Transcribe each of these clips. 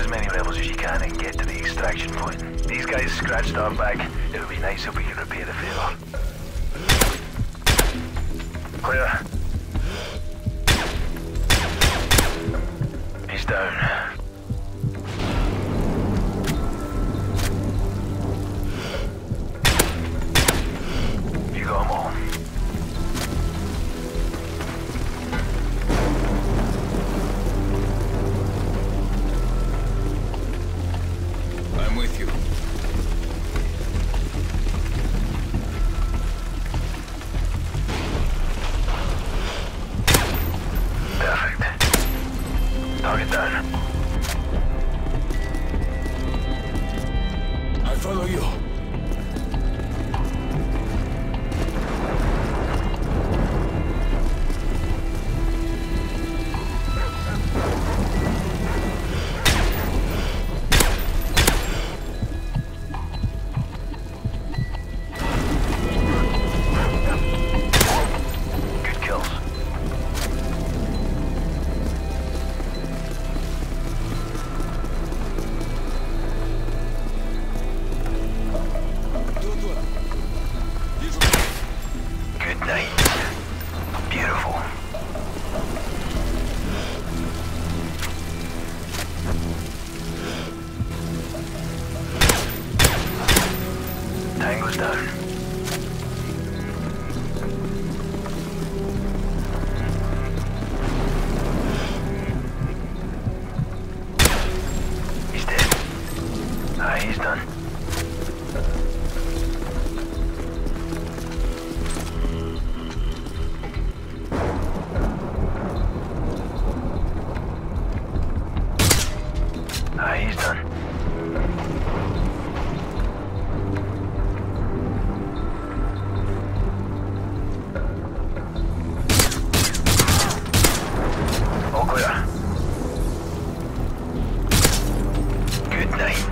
as many levels as you can and get to the extraction point. These guys scratched our back. It would be nice if we could repair the favor. Clear. Beautiful. Tango's down. He's done. All clear. Good night.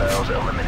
Hostiles eliminated.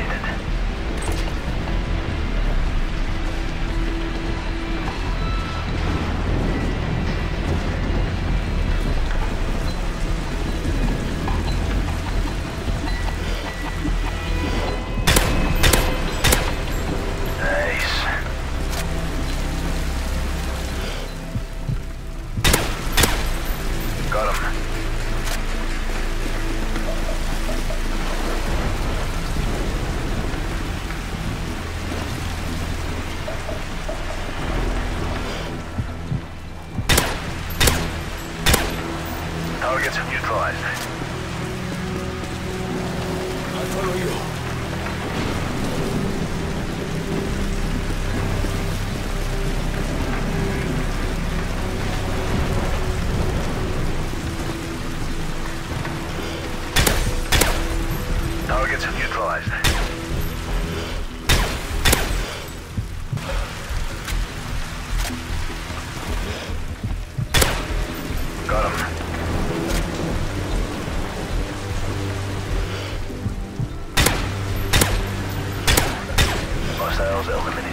Targets neutralized. I follow you. Targets neutralized. Hostiles eliminated.